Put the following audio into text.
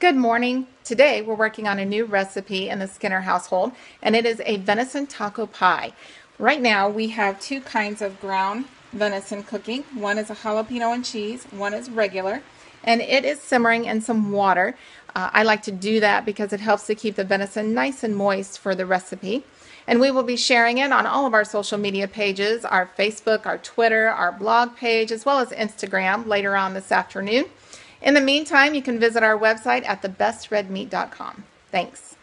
Good morning. Today we're working on a new recipe in the Skinner household, and it is a venison taco pie. Right now we have two kinds of ground venison cooking. One is a jalapeno and cheese, one is regular, and it is simmering in some water. Uh, I like to do that because it helps to keep the venison nice and moist for the recipe. And we will be sharing it on all of our social media pages, our Facebook, our Twitter, our blog page, as well as Instagram later on this afternoon. In the meantime, you can visit our website at thebestredmeat.com. Thanks.